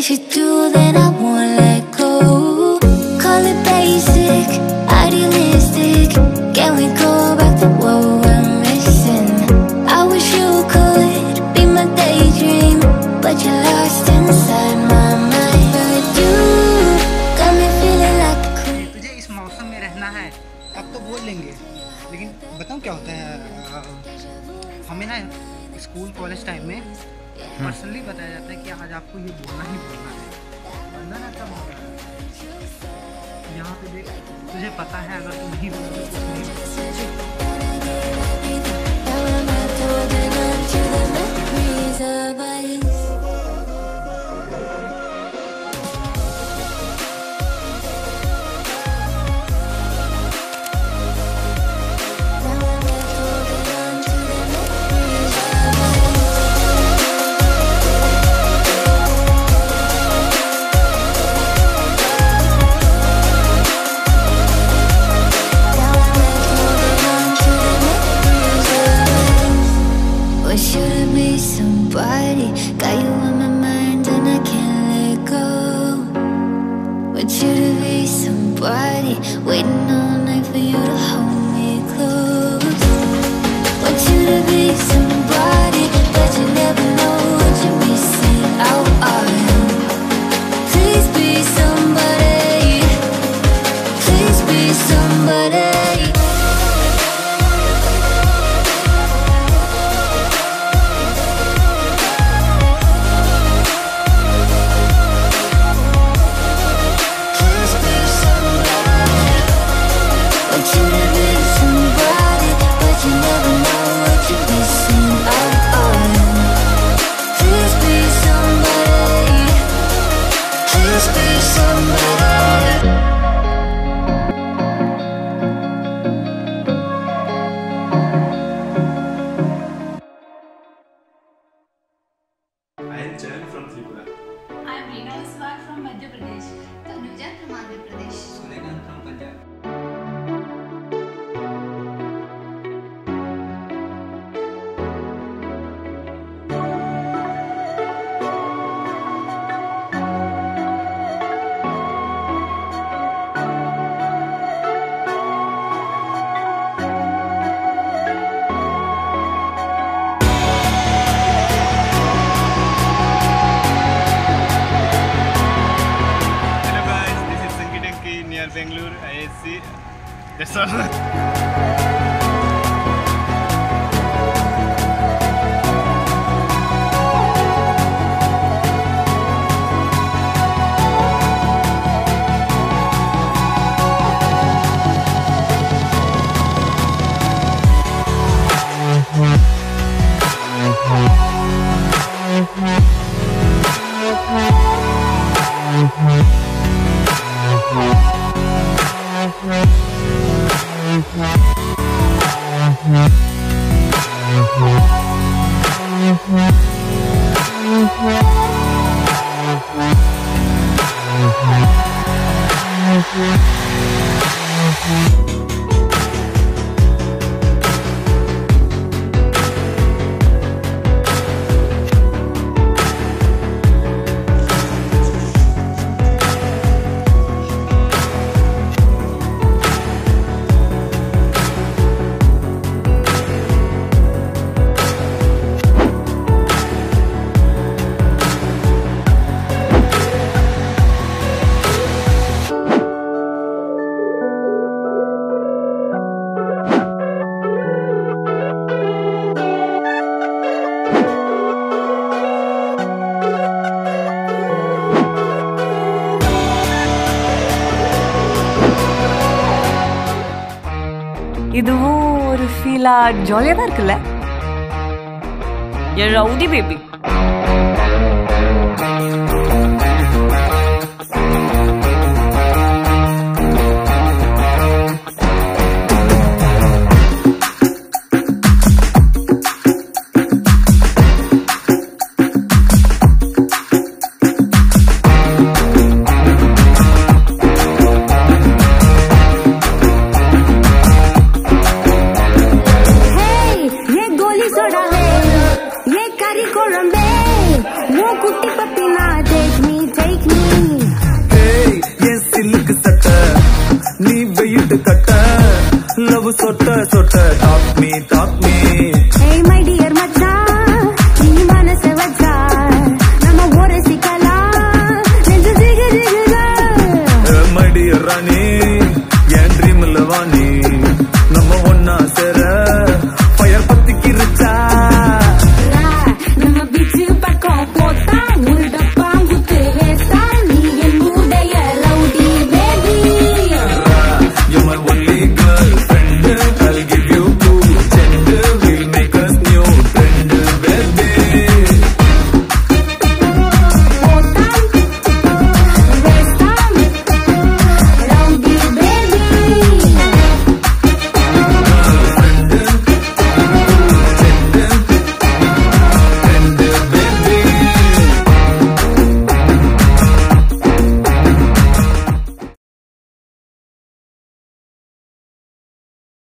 If you do, then I won't let बताया जाता है कि आज आपको ये बोलना ही बोलना है। बंदा ना कब होगा यहाँ पे देख, तुझे पता है अगर तुम ही बोलोगे तो waiting Tripura. I'm Reena Iswar from Madhya Pradesh. Tanuja from Andhra Pradesh. Sulegan from Punjab. Eso. Yeah. இதுவும் ஒரு ஃபீலா ஜாலியாக தான் இருக்குல்ல? என் ரவுடி பேபி